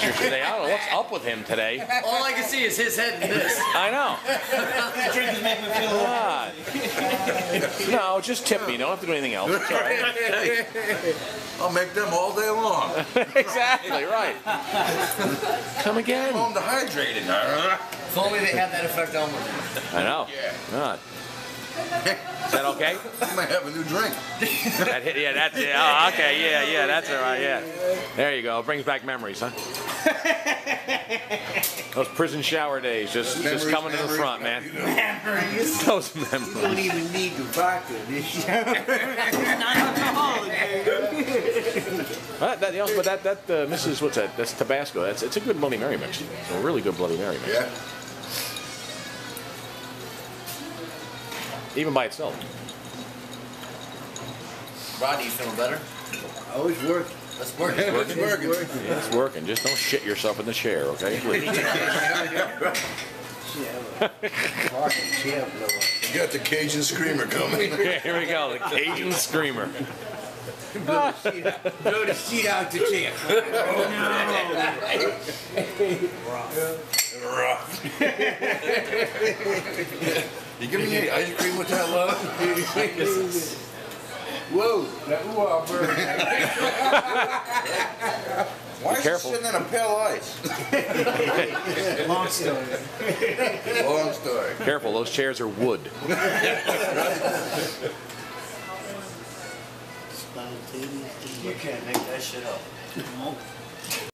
today. I don't know what's up with him today. All I can see is his head and this. I know. The drink is making me feel God. No, just tip me. Don't have to do anything else. It's all right. I'll make them all day long. exactly right. Come again. I'm dehydrated. If only they had that effect on me. I know. Yeah. God. Is that okay? I might have a new drink. That hit, yeah, that's yeah. Oh, okay, yeah, yeah, that's all right. Yeah. There you go. Brings back memories, huh? Those prison shower days, just just Memories, coming to the front, man. memories. Those You don't even need the vodka this show. Non-alcoholic, That, that, you know, but that that uh, Mrs. What's that? That's Tabasco. That's it's a good Bloody Mary mix. It's a really good Bloody Mary mix. Yeah. Even by itself. Rodni, you feeling better? I was working. Let's work. It's It's working. working. Yeah, it's working. Just don't shit yourself in the chair, okay? Please. Fucking chair. You got the Cajun Screamer coming. Okay, here we go. The Cajun Screamer. Blow the sheet out. Blow the sheet out the chair. Rough. You give me any ice cream with that love? Whoa, that ooh bird. Why is careful. it sitting in a pail of ice? Long story. Long story. Careful, those chairs are wood. You can't make that shit up.